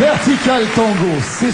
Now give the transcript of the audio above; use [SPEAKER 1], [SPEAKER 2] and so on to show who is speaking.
[SPEAKER 1] Vertical Tango, c'est